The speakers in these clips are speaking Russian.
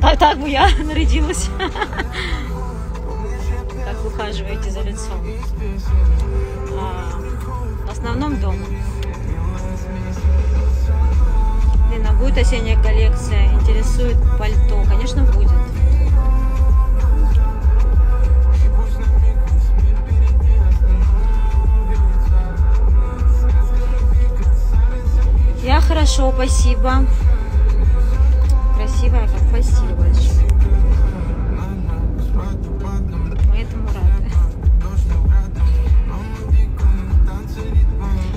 Так, так бы я нарядилась. Как ухаживаете за лицом? А, в основном дома. Лена, будет осенняя коллекция? Интересует пальто? Конечно, будет. Я хорошо, спасибо. Красивая, как спасибо большое. Мы этому рады.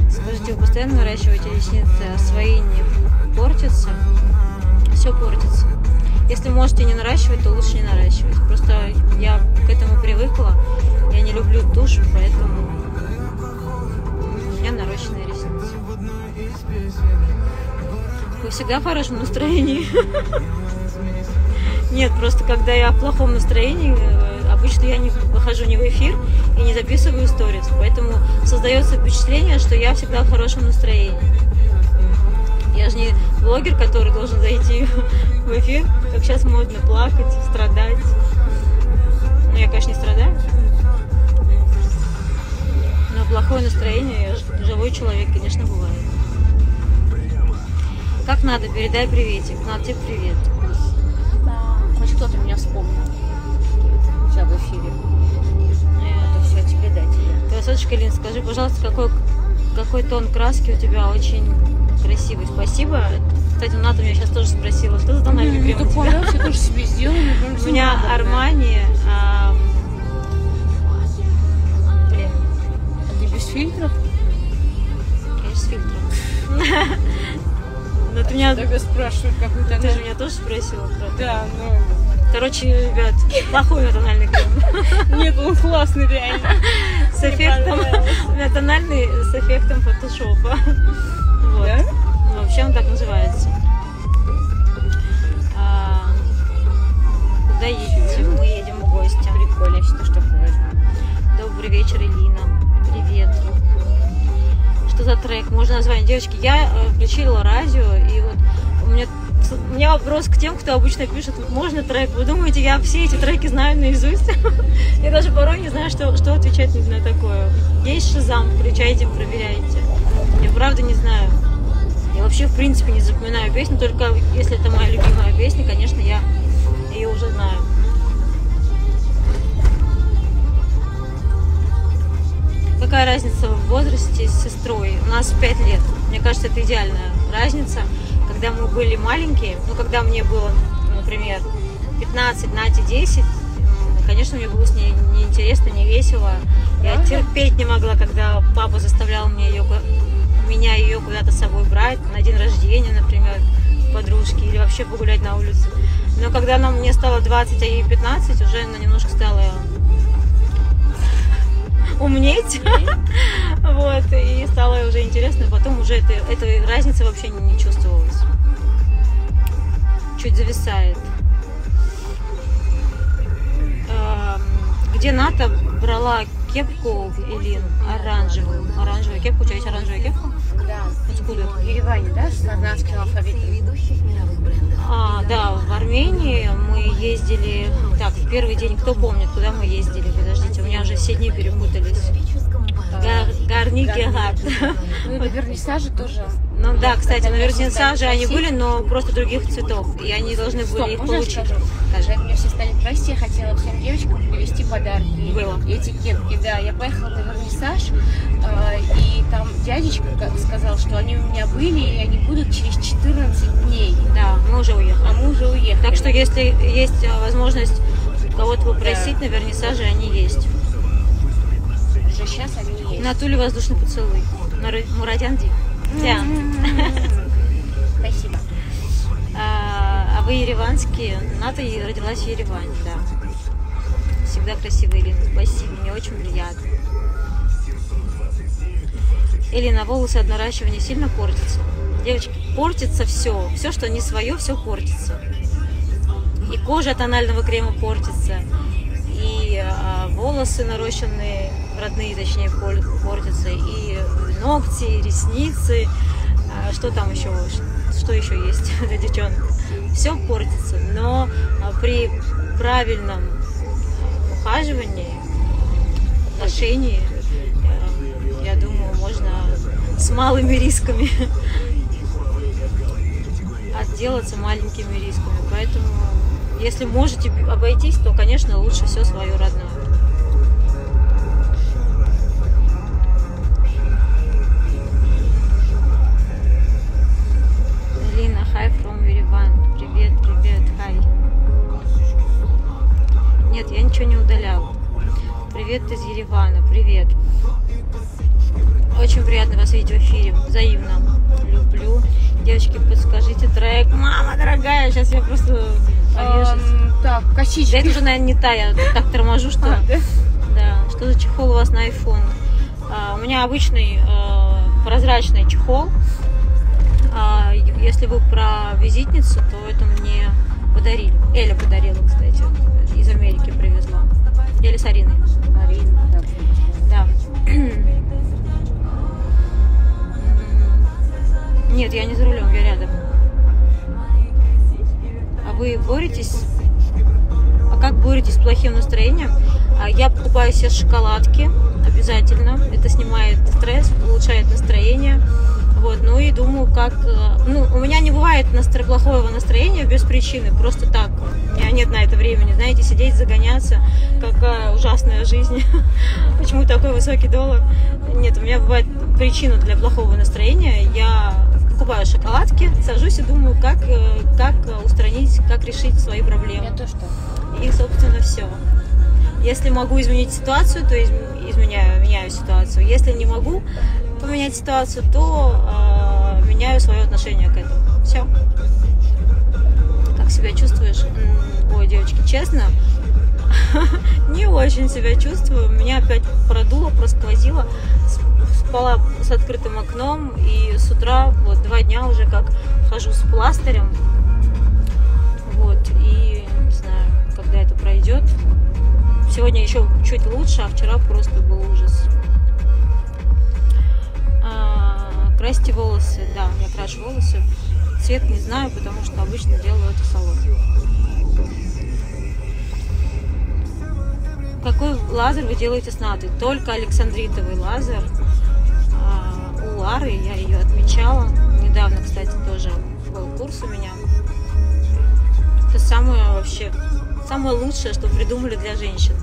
Скажите, вы постоянно наращиваете ресницы, а свои не портятся? Все портится. Если можете не наращивать, то лучше не наращивать. Просто я к этому привыкла. Я не люблю тушь, поэтому у меня наращенные ресницы. Вы всегда в хорошем настроении? Нет, просто когда я в плохом настроении, э, обычно я не выхожу не в эфир и не записываю сторис. Поэтому создается впечатление, что я всегда в хорошем настроении. Я же не блогер, который должен зайти в эфир, как сейчас модно плакать, страдать. Ну, я, конечно, не страдаю. Но плохое настроение, я живой человек, конечно, бывает. Как надо, передай приветик. Надо тебе привет. Хоть кто-то меня вспомнил. Тебя в эфире. Э, Это все тебе дать. Красоточка Лин, скажи, пожалуйста, какой, какой тон краски у тебя очень красивый. Спасибо. Кстати, Ната меня сейчас тоже спросила, что за тональный крем у Ну, тебя? понравилось, я тоже себе сделала. У меня. Армани. ам, Блин, А ты без фильтров? конечно, с фильтром. Но ты меня, Тогда спрашивают, какой ты же тональный. меня тоже спросила про. Да, ну... Короче, ребят, плохой тональный крем. Нет, он классный, реально. С эффектом, тональный с эффектом фотошопа. Вот. Да? Ну, вообще он так называется. А, Куда едете? Мы едем в гости. Прикольно, я считаю, что возьму. Добрый вечер, Элина. Привет. Что за трек? Можно название? Девочки, я э, включила радио, и вот у меня, у меня вопрос к тем, кто обычно пишет, можно трек? Вы думаете, я все эти треки знаю наизусть? Я даже порой не знаю, что, что отвечать на такое. Есть шизам, включайте, проверяйте. Я правда не знаю. Я вообще, в принципе, не запоминаю песню, только если это моя любимая песня, конечно, я ее уже знаю. Какая разница в возрасте с сестрой? У нас 5 лет. Мне кажется, это идеальная разница. Когда мы были маленькие, ну, когда мне было, например, 15, Нате 10, м, конечно, мне было с ней неинтересно, не весело. Я терпеть не могла, когда папа заставлял меня ее, меня ее куда-то с собой брать, на день рождения, например, подружки, или вообще погулять на улице. Но когда нам, мне стало 20, а ей 15, уже она немножко стала умнеть. Вот, и стало уже интересно. Потом уже это, этой разницы вообще не, не чувствовалось. Чуть зависает. Эм, Где Ната брала кепку, Элин, оранжевую. Оранжевая кепка. У тебя есть оранжевая кепка? Да. Откуда? В Ереване, да, с армянским алфавитом? А, да, в Армении мы ездили... Так, в первый день, кто помнит, куда мы ездили? Подождите, у меня уже все дни перепутались. Гар, Гарни Гегат. Ну, на вернисаже тоже. Ну да, кстати, на вернисаже они были, но просто других цветов. И они должны были их получить. Когда меня все стали просить, я хотела всем девочкам привезти подарки. Было. Эти кепки, да. Я поехала на вернисаж, э, и там дядечка сказал, что они у меня были, и они будут через 14 дней. Да, мы уже уехали. А мы уже уехали. Так что если есть э, возможность кого-то попросить на вернисаже, они есть. Уже сейчас они есть. На Туле воздушный поцелуй. На Мурадян Ди. Да. Спасибо. А, а вы ереванские? Ната и родилась в Ереване, да. Всегда красивая Элина. Спасибо, мне очень приятно. Элина, волосы от наращивания сильно портятся? Девочки, портится все. Все, что не свое, все портится. И кожа от тонального крема портится. И а, волосы нарощенные, родные точнее, портятся, и ногти, и ресницы, а, что там еще, что еще есть для девчонок. Все портится, но а, при правильном ухаживании, отношении, э, я думаю, можно с малыми рисками отделаться маленькими рисками. Поэтому, если можете обойтись, то, конечно, лучше все свое родное. Я ничего не удаляла. Привет из Еревана, привет. Очень приятно вас видеть в эфире, взаимно. Люблю. Девочки, подскажите трек. Мама дорогая, сейчас я просто. Эм, так, косички. Да это уже, наверное, не та, я так торможу, что... А, да? Да, что за чехол у вас на iPhone? А, у меня обычный а, прозрачный чехол. А, если вы про визитницу, то это мне подарили. Эля подарила, кстати. Или с Ариной. Арина, да. Нет, я не за рулем, я рядом. А вы боретесь? А как боретесь с плохим настроением? А Я покупаю себе шоколадки обязательно. Это снимает стресс, улучшает настроение. Вот, ну и думаю, как... э, Ну, у меня не бывает настро... плохого настроения без причины, просто так. У меня нет на это времени, знаете, сидеть, загоняться. Какая ужасная жизнь. Почему такой высокий доллар? Нет, у меня бывает причина для плохого настроения. Я покупаю шоколадки, сажусь и думаю, как, э, как устранить, как решить свои проблемы. Я тоже так. И, собственно, все. Если могу изменить ситуацию, то из- изменяю, меняю ситуацию. Если не могу поменять ситуацию, то э, меняю свое отношение к этому. Все. Как себя чувствуешь? Ой, девочки, честно, не очень себя чувствую. Меня опять продуло, просквозило. Спала с открытым окном и с утра, вот два дня уже как хожу с пластырем. Вот, и не знаю, когда это пройдет. Сегодня еще чуть лучше, а вчера просто был ужас. Красьте волосы, да, я крашу волосы. Цвет не знаю, потому что обычно делаю это в салоне. Какой лазер вы делаете с натой? Только александритовый лазер. А, у Лары я ее отмечала. Недавно, кстати, тоже был курс у меня. Это самое вообще, самое лучшее, что придумали для женщин.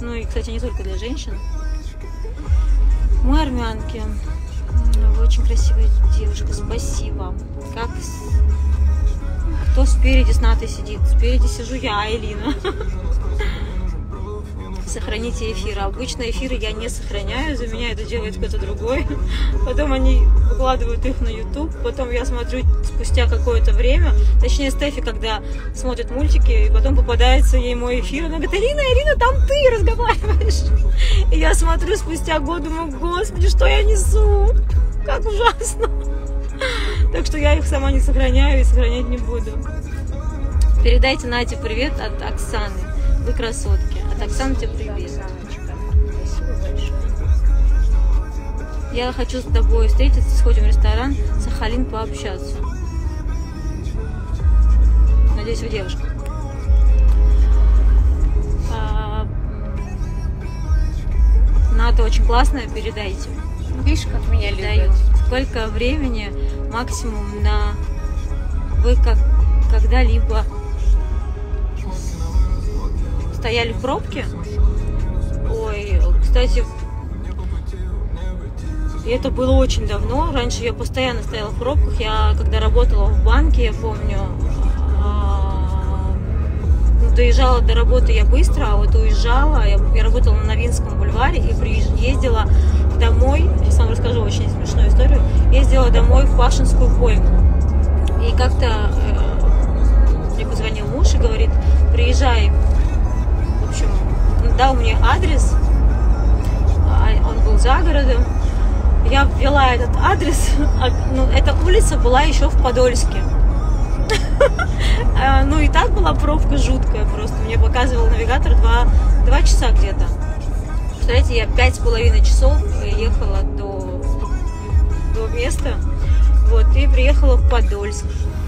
Ну и, кстати, не только для женщин. Мы армянки. М, Вы очень красивая девушка, спасибо. Как кто спереди с Натой сидит? Спереди сижу я, Элина. Сохраните эфиры. Обычно эфиры я не сохраняю, за меня это делает кто-то другой. Потом они выкладывают их на YouTube, потом я смотрю спустя какое-то время, точнее Стефи, когда смотрит мультики, и потом попадается ей мой эфир, она говорит, Ирина, Ирина, там ты разговариваешь. И я смотрю спустя год, думаю, господи, что я несу, как ужасно. Так что я их сама не сохраняю и сохранять не буду. Передайте Нате привет от Оксаны. Вы красотки. От Оксаны тебе привет. Я хочу с тобой встретиться, сходим в ресторан Сахалин пообщаться. Надеюсь, вы девушка. А, Ната очень классная, передайте. Видишь, как меня Даю. любят? Сколько времени максимум на вы как когда-либо стояли в пробке? Ой, кстати, и это было очень давно. Раньше я постоянно стояла в пробках. Я когда работала в банке, я помню, а, ну, доезжала до работы я быстро, а вот уезжала, я, я работала на Новинском бульваре и приезж- ездила домой, сейчас вам расскажу очень смешную историю, ездила домой в Пашинскую пойму. И как-то э, мне позвонил муж и говорит, приезжай, в общем, дал мне адрес, а он был за городом, я ввела этот адрес, а, ну, эта улица была еще в Подольске. А, Ну и так была пробка жуткая просто. Мне показывал навигатор два, два часа где-то. Представляете, я пять с половиной часов ехала до, до места. Вот, и приехала в Подольск.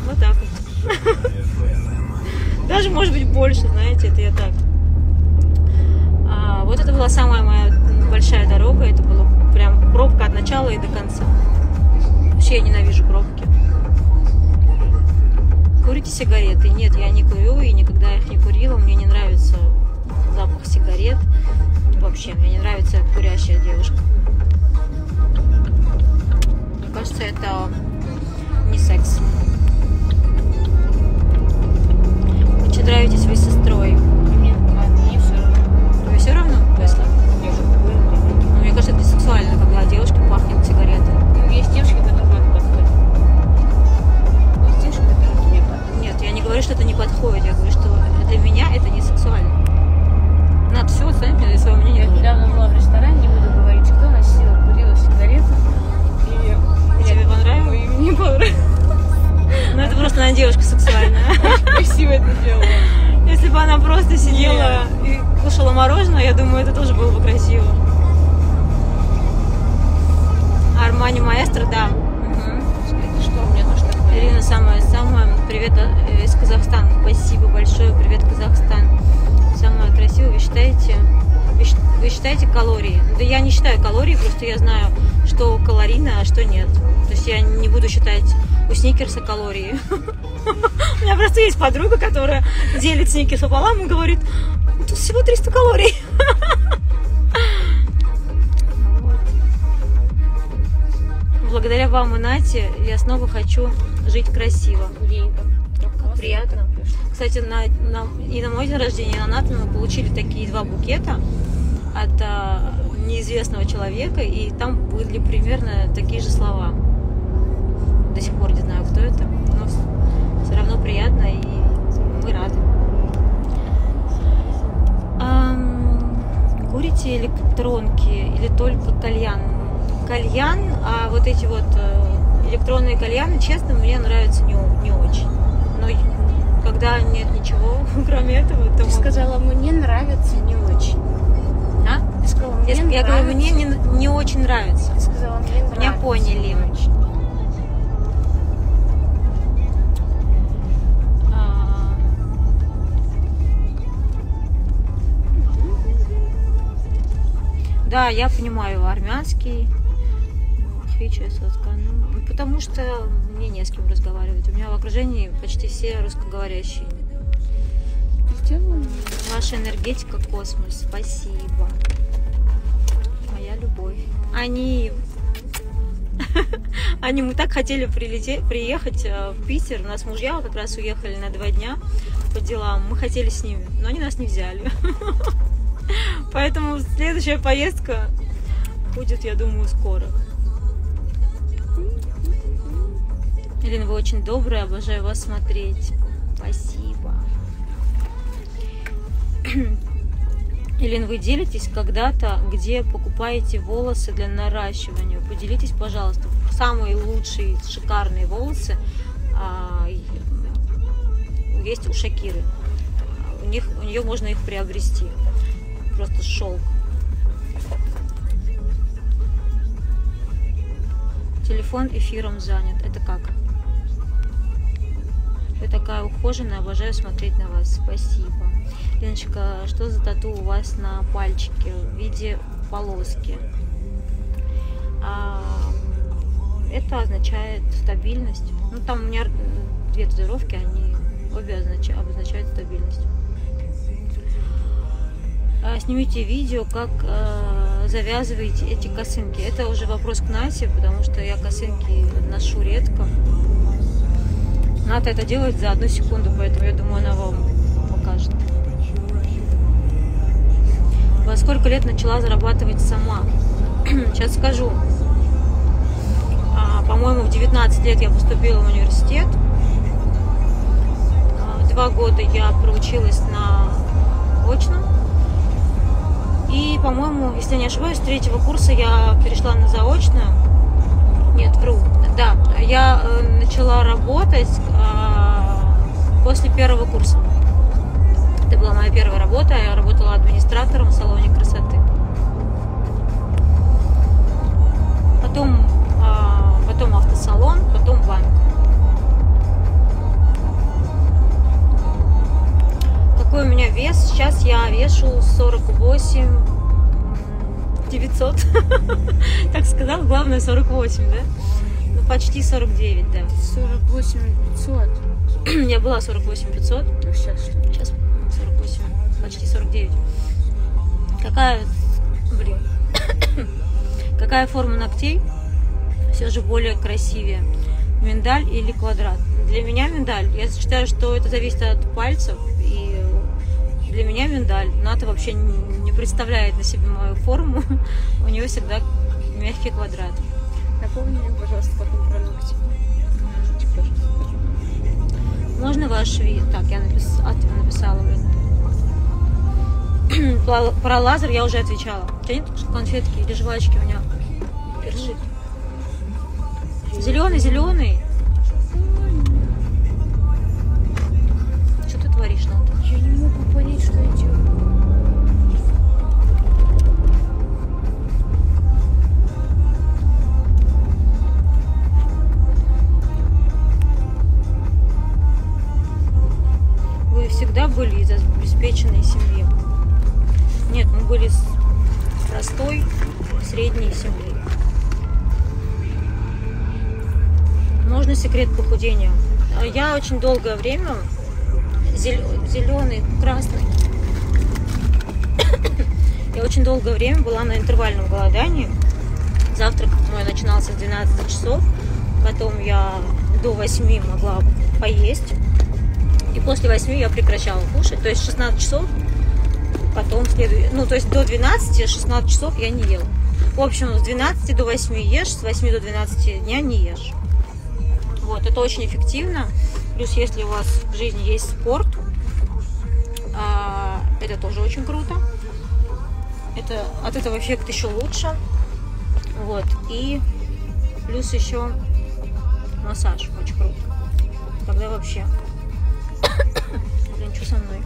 Вот так вот. Даже, может быть, больше, знаете, это я так. А, вот это была самая моя большая дорога. Это была прям пробка от начала и до конца. Вообще я ненавижу пробки. Курите сигареты? Нет, я не курю и никогда их не курила. Мне не нравится запах сигарет. Вообще, мне не нравится курящая девушка. Мне кажется, это не секс. Вы что, нравитесь вы сестрой? Мне, мне все равно. Тебе все равно? Я же. Ну, мне кажется, это сексуально, когда девушке пахнет сигаретой. Ну, есть девушки. Есть девушки, не подходит. Нет, я не говорю, что это не подходит. Я говорю, что для меня это не сексуально. Надо все, сами свое мнение. Я недавно была в ресторане, не буду говорить, кто носила, курила сигарету. И И тебе мне понравилось. Ну, это просто она девушка сексуальная. Красиво это делала. Если бы она просто сидела и кушала мороженое, я думаю, это тоже было бы красиво. Армани Маэстро, да. Что, тоже такое. Ирина самая-самая. Привет э, из Казахстана. Спасибо большое. Привет, Казахстан. Самое красивое. Вы считаете, вы считаете калории? Да я не считаю калории, просто я знаю, что калорийно, а что нет. То есть я не буду считать у сникерса калории. У меня просто есть подруга, которая делит сникерс пополам и говорит, тут всего 300 калорий. Благодаря вам и Нате я снова хочу жить красиво. Блин, как-. Приятно. Кстати, на, на- и на мой день рождения, и на Наты мы получили такие два букета от а, неизвестного человека, и там были примерно такие же слова. До сих пор не знаю, кто это, но все равно приятно, и мы рады. Ам, курите электронки или только кальян? Кальян, а вот эти вот э, электронные кальяны, честно, мне нравятся не, не очень. Но когда нет ничего, кроме этого, то Ты могу. сказала, мне нравится не очень. Сказала, мне Я, я говорю, мне не, не очень нравится. Ты сказала, мне нравится. Меня поняли. очень. А, Да, я понимаю армянский. Ну, Потому что мне не с кем разговаривать. У меня в окружении почти все русскоговорящие. Ваша энергетика космос. Спасибо. Они... Они, мы так хотели прилететь, приехать э, в Питер. У нас мужья как раз уехали на два дня по делам. Мы хотели с ними, но они нас не взяли. Поэтому следующая поездка будет, я думаю, скоро. Елена, вы очень добрая, обожаю вас смотреть. Спасибо. Елена, вы делитесь когда-то, где покупаете волосы для наращивания? Поделитесь, пожалуйста. Самые лучшие, шикарные волосы а, есть у Шакиры. У них, у нее можно их приобрести. Просто шелк. Телефон эфиром занят. Это как? Вы такая ухоженная, обожаю смотреть на вас. Спасибо. Леночка, что за тату у вас на пальчике в виде полоски? А, это означает стабильность. Ну, там у меня две татуировки, они обе означа- обозначают стабильность. А, Снимите видео, как э, завязываете эти косынки. Это уже вопрос к Нате, потому что я косынки ношу редко. Ната это делает за одну секунду, поэтому я думаю, она вам Во сколько лет начала зарабатывать сама? Сейчас скажу. А, По-моему, в 19 лет я поступила в университет. А, Два года я проучилась на очном. И, по-моему, если не ошибаюсь, с третьего курса я перешла на заочную. Нет, вру. Да, я э, начала работать а, после первого курса. Это была моя первая работа. Я работала администратором в салоне красоты. Потом, а, потом автосалон, потом банк. Какой у меня вес? Сейчас я вешу 48 900. Так сказал, главное 48, да? Ну, почти 49, да. 48 500. Я была 48 500. А сейчас? Сейчас 48, почти 49. Какая, блин, какая форма ногтей все же более красивее? Миндаль или квадрат? Для меня миндаль. Я считаю, что это зависит от пальцев. И для меня миндаль. Ната вообще не представляет на себе мою форму. У нее всегда мягкий квадрат. Напомни мне, пожалуйста, потом про ногти. Можно ваш вид? Так, я напис... от- написала, блин. Про- лазер я уже отвечала. У тебя нет конфетки или жвачки у меня? Держи. Зеленый, зеленый. Что ты творишь, Ната? Я не могу понять, что я делаю. Вы всегда были из обеспеченной семьи. Нет, мы были с простой, средней семьи. Можно секрет похудения? Я очень долгое время зеленый, красный. Я очень долгое время была на интервальном голодании. Завтрак мой начинался с 12 часов. Потом я до 8 могла поесть. И после 8 я прекращала кушать. То есть 16 часов, потом следует... Ну, то есть до 12, 16 часов я не ела. В общем, с 12 до 8 ешь, с 8 до 12 дня не ешь. Вот, это очень эффективно. Плюс, если у вас в жизни есть спорт, а, это тоже очень круто. Это, от этого эффект еще лучше. Вот. И плюс еще массаж очень круто. Тогда вообще. Блин, что со мной?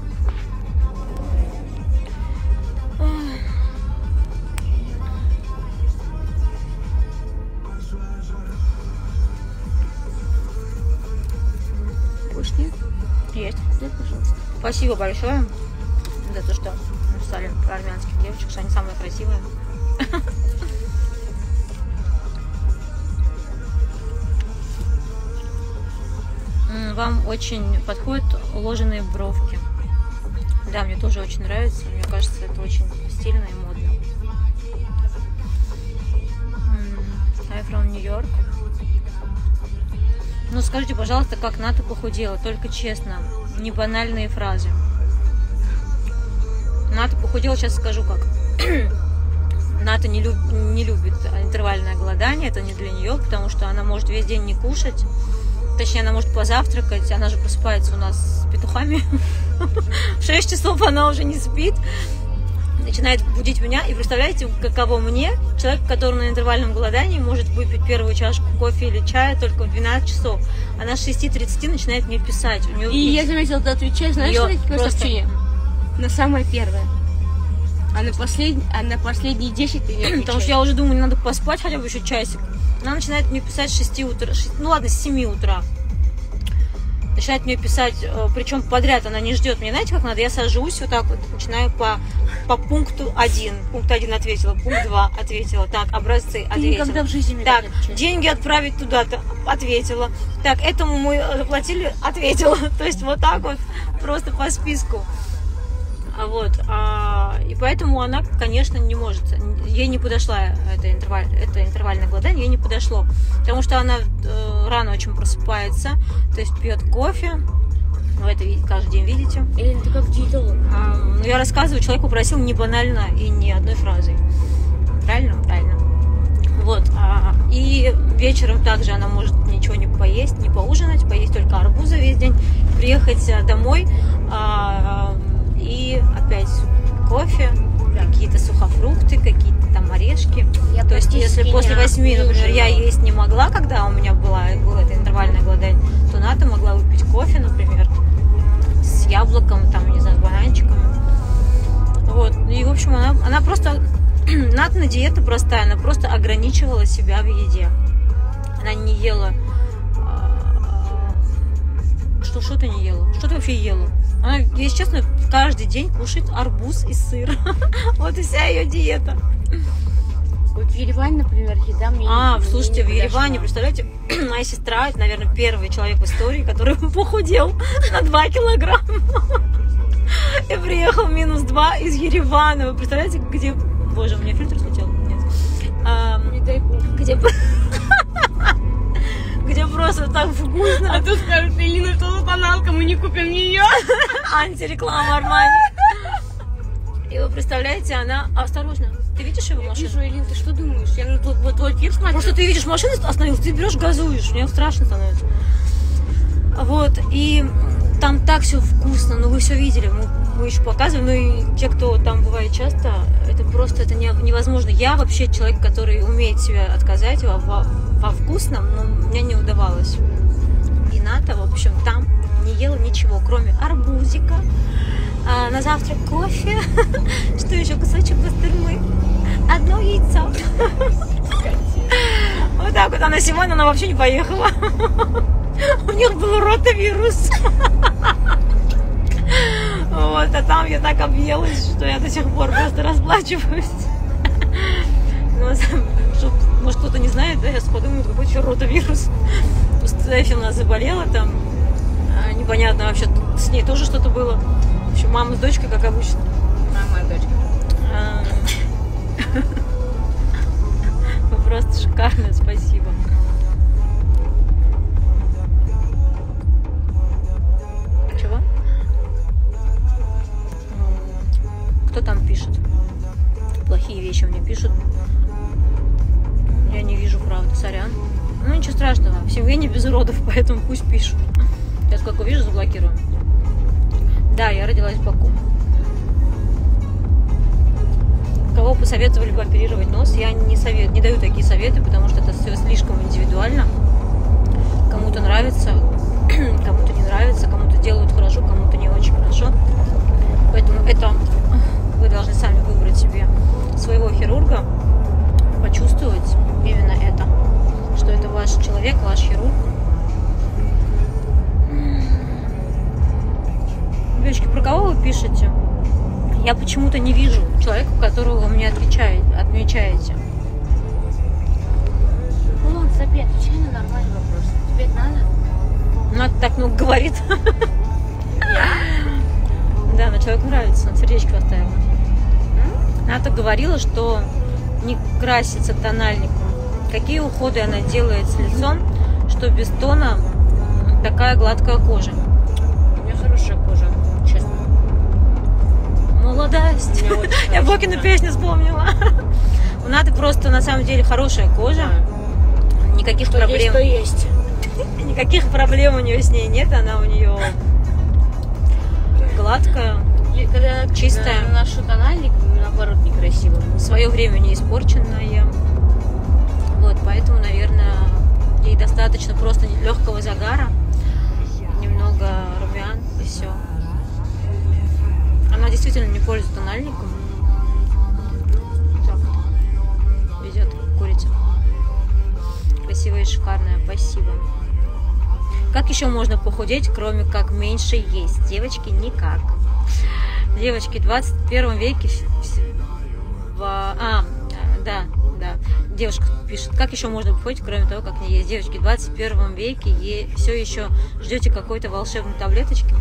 Спасибо большое за то, что написали про армянских девочек, что они самые красивые. Вам очень подходят уложенные бровки. Да, мне тоже очень нравится. Мне кажется, это очень стильно и модно. I'm from New York. Ну скажите, пожалуйста, как Ната похудела? Только честно, не банальные фразы. Ната похудела, сейчас скажу как. Ната не, люб- не любит интервальное голодание, это не для нее, потому что она может весь день не кушать. Точнее, она может позавтракать, она же просыпается у нас с петухами. В 6 часов она уже не спит. Начинает будить меня. И представляете, каково мне, человек, который на интервальном голодании может выпить первую чашку кофе или чая только в 12 часов. Она с 6.30 начинает мне писать. У нее И я заметила, ты отвечаешь, знаешь, Её на просто- сообщение? На самое первое. А на, послед... а на последние 10 ты не отвечаешь. Потому что я уже думаю, надо поспать хотя бы еще часик. Она начинает мне писать с 6 утра. шесть- Ну ладно, с 7 утра. Начинает мне писать, причем подряд она не ждет меня. Знаете, как надо? Я сажусь вот так вот, начинаю по, по пункту 1. Пункт 1 ответила, пункт 2 ответила. Так, образцы Ты ответила. никогда в жизни мне Так, не отвечаешь. деньги отправить туда-то, ответила. Так, этому мы э, заплатили, ответила. То есть вот так вот, просто по списку. А Вот, а, и поэтому она, конечно, не может, ей не подошла это, интерваль, это интервальное голодание, ей не подошло, потому что она э, рано очень просыпается, то есть пьет кофе, вы это каждый день видите. Элен, ты как диетолог. А, ну, я рассказываю, человек попросил не банально и не одной фразой. Правильно? Правильно. Вот. а, и вечером также она может ничего не поесть, не поужинать, поесть только арбуза весь день, приехать а, домой а, и опять кофе, да. какие-то сухофрукты, какие-то там орешки. Я То есть, если после 8, например, я есть не могла, когда у меня была, было это интервальное голодание, то Ната могла выпить кофе, например, с яблоком, там, не знаю, с бананчиком. Вот. И, в общем, она, она просто... Ната на диету простая, она просто ограничивала себя в еде. Она не ела... А, что, что ты не ела. Что ты вообще ела? Она, если честно, каждый день кушает арбуз и сыр. Вот и вся ее диета. Вот в Ереване, например, еда мне А, не- слушайте, в не Ереване, подошла. представляете, моя сестра, это, наверное, первый человек в истории, который похудел на 2 килограмма. И приехал минус 2 из Еревана. Вы представляете, где... Боже, у меня фильтр слетел? Нет. Ам, Не дай бог. Где... Где просто так вкусно. А тут скажут, Элина, что за тоналка, мы не купим ее. Антиреклама Армани. И вы представляете, она... Осторожно, ты видишь его Я машину? вижу, Элин, ты что думаешь? Я на твой, вот твой пир смотрю. Просто ты видишь машину остановилась, ты берешь, газуешь, мне страшно становится. Вот, и там так все вкусно, ну вы все видели, мы, мы еще показываем, ну и те, кто там бывает часто, это просто это не- невозможно. Я вообще человек, который умеет себя отказать во, во- во вкусном, но мне не удавалось. И Ната, в общем, там не ела ничего, кроме арбузика, а, на завтрак кофе, что еще, кусочек пастырмы, одно яйцо. Вот так вот. А на сегодня она вообще не поехала. У них был ротавирус. Вот, а там я так объелась, что я до сих пор просто расплачиваюсь. Ну, чтоб, может, кто-то не знает, да, я подумаю, какой еще ротавирус. Стефи у нас заболела там. А, Непонятно вообще, с ней тоже что-то было. В общем, мама с дочкой, как обычно. А, моя дочка. Вы просто шикарные, спасибо. Чего? Кто там пишет? Плохие вещи мне пишут. Я не вижу, правда, сорян. Ну, ничего страшного. В семье не без уродов, поэтому пусть пишут. Сейчас как увижу, заблокирую. Да, я родилась в Баку. Кого посоветовали бы оперировать нос, я не совет, не даю такие советы, потому что это все слишком индивидуально. Кому-то нравится, кому-то не нравится, кому-то делают хорошо, кому-то не очень хорошо. Поэтому это вы должны сами выбрать себе своего хирурга, почувствовать именно это, что это ваш человек, ваш хирург. Девочки, про кого вы пишете? Я почему-то не вижу человека, которого вы мне отвечаете, отмечаете. Ну ладно, Софи, отвечай на нормальный вопрос. Тебе это надо? Она так много говорит. Да, но человеку нравится, он сердечко поставила. Она так говорила, что не красится тональником. Какие уходы она делает с лицом, что без тона такая гладкая кожа. У меня хорошая кожа, честно. Молодость. Я Бокину песню вспомнила. У Наты просто на самом деле хорошая кожа. Никаких Что есть, проблем. то есть. Никаких проблем у нее с ней нет. Она у нее гладкая. Я Чистая. на- наношу тональник, наоборот, некрасиво. в свое время не испорченная. Вот, поэтому, наверное, ей достаточно просто легкого загара, немного румян и все. Она действительно не пользуется тональником. Так, везет курица. Красивая и шикарная, спасибо. Как еще можно похудеть, кроме как меньше есть? Девочки, никак. Девочки, в 21 веке в- а, да, да. Девушка пишет, как еще можно похудеть, кроме того, как не есть. Девочки, в 21 веке все еще ждете какой-то волшебной таблеточки?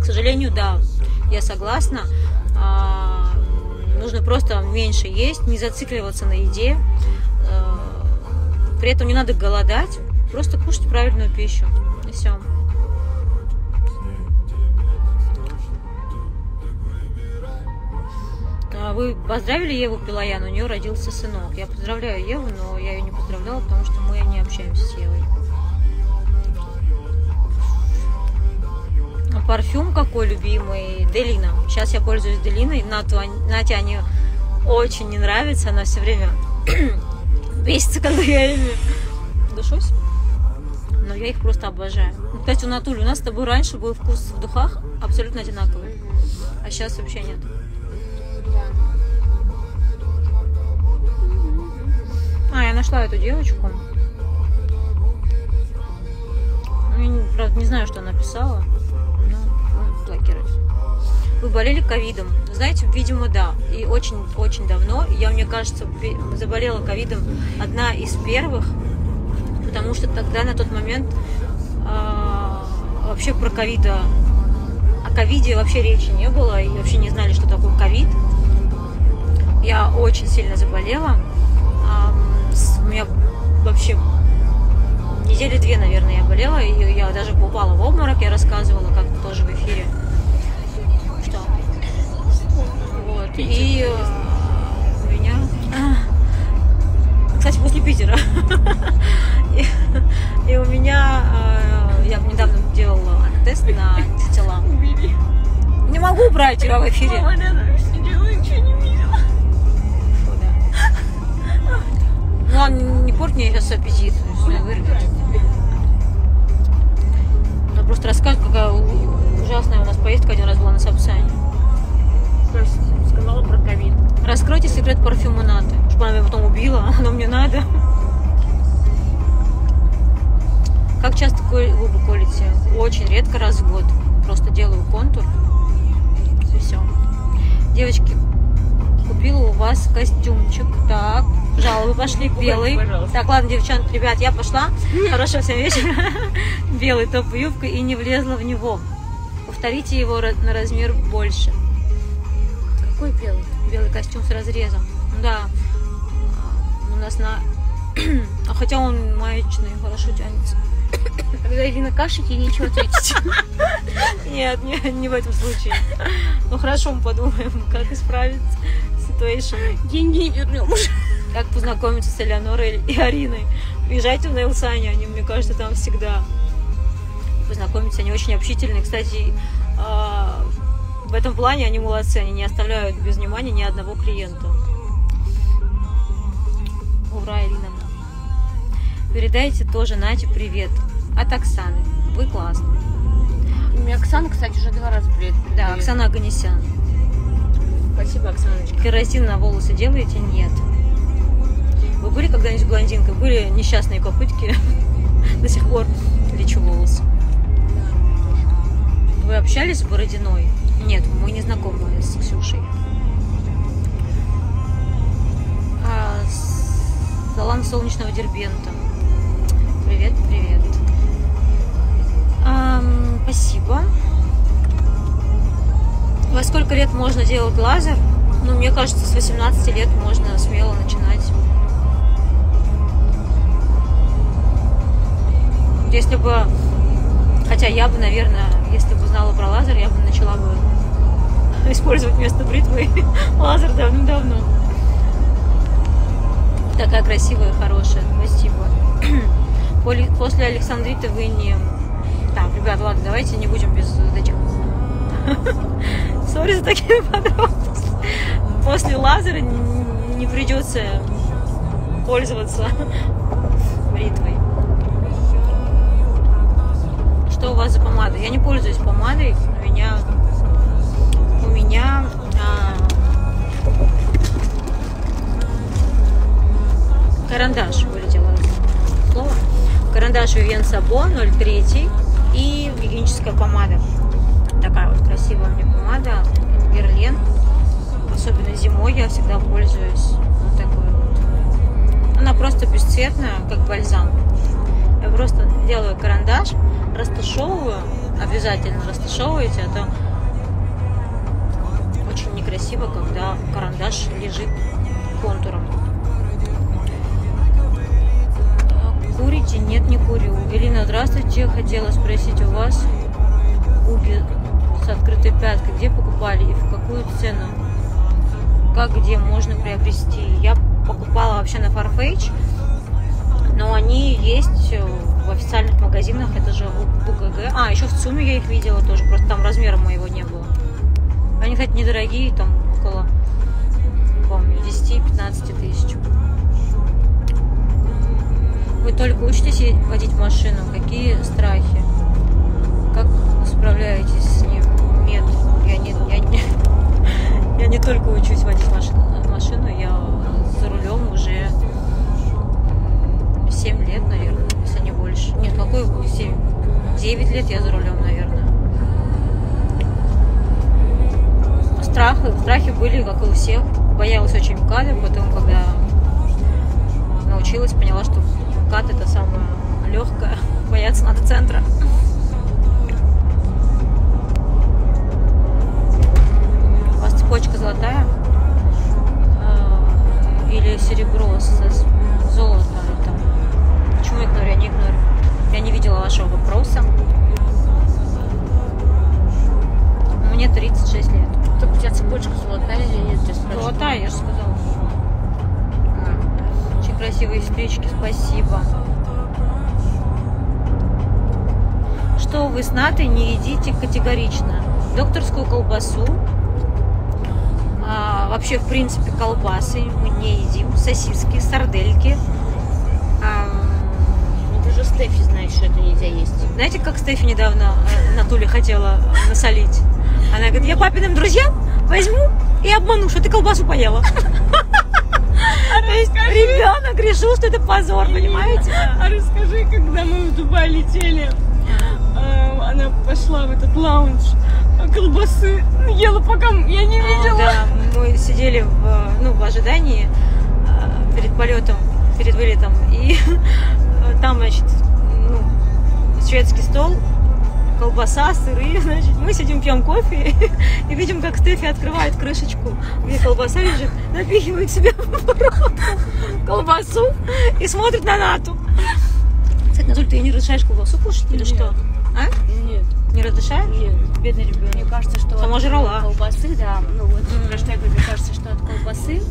К сожалению, да, я согласна. А, нужно просто меньше есть, не зацикливаться на еде. А, При этом не надо голодать, просто кушать правильную пищу. И все. Вы поздравили Еву Пилаян, у нее родился сынок. Я поздравляю Еву, но я ее не поздравляла, потому что мы не общаемся с Евой. А Парфюм какой любимый? Делина. Сейчас я пользуюсь Делиной. Нату, Нате они очень не нравятся. Она все время бесится, когда я ими душусь. Но я их просто обожаю. Кстати, у Натули, у нас с тобой раньше был вкус в духах абсолютно одинаковый. А сейчас вообще нет. Нашла эту девочку. Ну, я правда, не знаю, что она писала. Но ну, блокировать. Вы болели ковидом? Знаете, видимо, да. И очень-очень давно. Я, мне кажется, заболела ковидом одна из первых, потому что тогда, на тот момент, э, вообще про ковида, о ковиде вообще речи не было, и вообще не знали, что такое ковид. Я очень сильно заболела. Меня вообще недели две, наверное, я болела, и я даже упала в обморок, я рассказывала как-то тоже в эфире. Что? Вот. И э, у меня... Кстати, после Питера. И, и у меня... Э, я недавно делала тест на антитела. Не могу убрать его в эфире. Ладно, не порт мне сейчас аппетит. Я просто рассказываю, какая ужасная у нас поездка один раз была на Сапсане. Сказала про ковид. Раскройте секрет парфюмонаты. Чтобы она меня потом убила, оно мне надо. Как часто губы колите? Очень редко, раз в год. Просто делаю контур. И все. Девочки, купила у вас костюмчик. Так, жалобы пошли. Белый. пожалуйста. Так, ладно, девчонки, ребят, я пошла. Хорошего всем вечера. Белый топ и юбка и не влезла в него. Повторите его на размер больше. Какой белый? Белый костюм с разрезом. Да. А, У нас на... А хотя он маечный, хорошо тянется. Когда Ирина кашет, ей нечего ответить. Нет, не, не в этом случае. Ну хорошо, мы подумаем, как исправить ситуацию. Деньги не вернем уже. Как познакомиться с Элеонорой и Ариной. Приезжайте в Нейлсане, они, мне кажется, там всегда. Познакомиться, они очень общительные. Кстати, а, в этом плане они молодцы, они не оставляют без внимания ни одного клиента. Ура, Ирина. Передайте тоже Нате привет. От Оксаны. Вы классные. У меня Оксана, кстати, уже два раза привет. Да, передает. Оксана Аганесян. Спасибо, Оксаночка. Керосин на волосы делаете? Нет. Вы были когда-нибудь блондинкой? Были несчастные попытки? До сих пор лечу волосы. Вы общались с Бородиной? Нет, мы не знакомы с Ксюшей. А, Салон солнечного Дербента. Привет, привет. Ам, спасибо. Во сколько лет можно делать лазер? Ну, мне кажется, с 18 лет можно смело начинать. Если бы... Хотя я бы, наверное, если бы знала про лазер, я бы начала бы использовать вместо бритвы лазер давным-давно. Такая красивая, хорошая. Спасибо. После Александриты вы не... Так, ребят, ладно, давайте не будем без этих Sorry за такие подробности. После лазера не придется пользоваться бритвой. Что у вас за помада? Я не пользуюсь помадой. У меня у меня а, карандаш вылетело слово. Карандаш Вивен Сабо 03 и гигиеническая помада такая вот красивая меня помада Герлен. Особенно зимой я всегда пользуюсь вот такой вот. Она просто бесцветная, как бальзам. Я просто делаю карандаш, растушевываю, обязательно растушевываете, а то очень некрасиво, когда карандаш лежит контуром. Курите? Нет, не курю. Ирина, здравствуйте. Хотела спросить у вас уги с открытой пяткой, где покупали и в какую цену? Как где можно приобрести? Я покупала вообще на Farfetch, но они есть в официальных магазинах, это же у УГГ. А, еще в ЦУМе я их видела тоже, просто там размера моего не было. Они, кстати, недорогие, там около, помню, 10-15 тысяч. Вы только учитесь водить машину, какие страхи? Как справляетесь с ним? Нет, я не, я не, я не только учусь водить машину, машину, я за рулем уже какой 7, 9 лет я за рулем, наверное. Страхи, страхи были, как и у всех. Боялась очень МКАДа, потом, когда научилась, поняла, что МКАД это самое легкое, бояться надо центра. Что вы с Натой не едите категорично? Докторскую колбасу. А, вообще, в принципе, колбасы мы не едим. Сосиски, сардельки. Ам, Ну ты же Стефи знаешь, что это нельзя есть. знаете, как Стефи недавно э, на Туле хотела насолить? Она говорит, я папиным друзьям возьму и обману, что ты колбасу поела. То есть ребенок решил, что это позор, понимаете? А расскажи, когда мы в Дубай летели, пошла в этот лаунж, а колбасы ела, пока я не А, видела. Да, мы сидели в, ну, в ожидании э, перед полетом, перед вылетом, и там, значит, ну, шведский стол, колбаса, сыры, значит, мы сидим, пьем кофе и видим, как Стефи открывает крышечку, где колбаса лежит, напихивает себе в рот колбасу и смотрит на Нату. Кстати, Назуль, ты не разрешаешь колбасу кушать или Нет. что? А? Нет, Не разрешаешь? нет. Бедный ребенок. Мне кажется, что Сама от жрала. колбасы, да, ну вот про что я говорю, мне кажется, что от колбасы,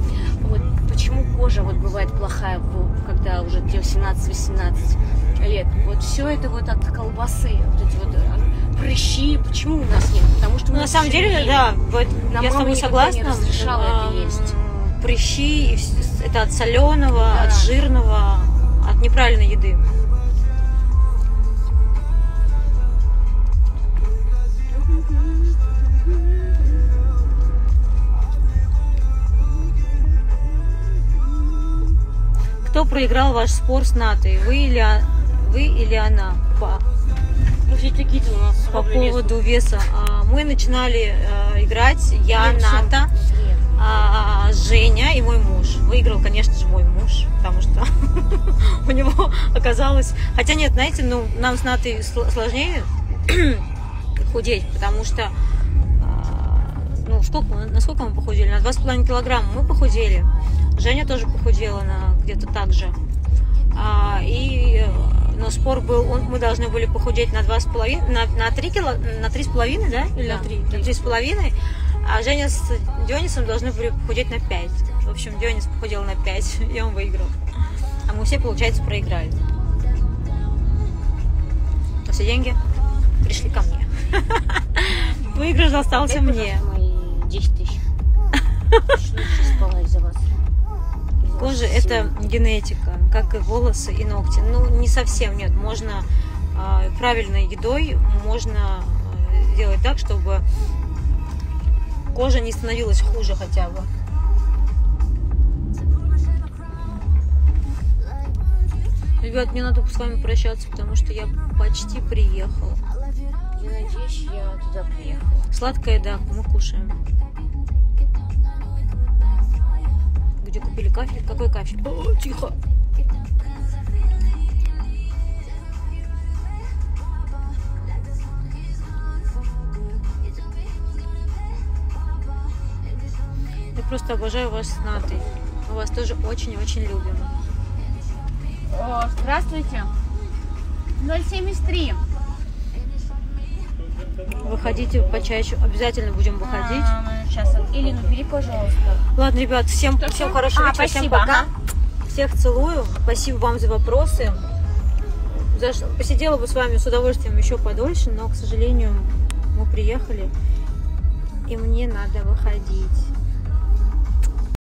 вот почему кожа вот бывает плохая, когда уже тебе 17-18 лет, вот все это вот от колбасы, вот эти вот э, прыщи, почему у нас нет? Потому что мы Ну, на самом деле, жили. да, вот Нам я с тобой согласна. не разрешала это Ам, есть. Прыщи, это от соленого, Да. от жирного, от неправильной еды. Кто проиграл ваш спор с Натой? Вы или, а- вы или она? По, Ну, все у нас по поводу веса. А, Мы начинали э, играть, я, Нет, Нет. а, Женя и мой муж. Выиграл, конечно же, мой муж, потому что у него оказалось... Хотя нет, знаете, ну, нам с Натой сл- сложнее худеть, потому что... а, Ну, сколько, мы- на сколько мы похудели? На 2,5 килограмма мы похудели. Женя тоже похудела на где-то так же. А, и, э, но спор был, он, мы должны были похудеть на 2,5, на, на 3 кило, на 3,5, да? Или Да, на 3? три. На 3,5. А Женя с Дионисом должны были похудеть на 5. В общем, Дионис похудел на 5, и он выиграл. А мы все, получается, проиграли. Но все деньги пришли ко мне. Выигрыш достался мне. пожалуйста, мои 10 тысяч. Из-за вас. Вас это генетика, как и волосы и ногти. Ну, не совсем, нет. Можно а, правильной едой можно а, сделать так, чтобы кожа не становилась хуже хотя бы. Ребят, мне надо с вами прощаться, потому что я почти приехала. Я надеюсь, я туда приехала. Сладкая еда, мы кушаем. Где купили кафель? Какой кафель? О, тихо. Я просто обожаю вас с Натой. Мы вас тоже очень-очень любим. О, здравствуйте. 073. Выходите почаще, обязательно будем выходить. сейчас, Элину, бери, пожалуйста. Ладно, ребят, всем, всем хорошего А, вечера, всем спасибо, пока. ага. Всех целую. Спасибо вам за вопросы. За Посидела бы с вами с удовольствием еще подольше, но, к сожалению, мы приехали, и мне надо выходить.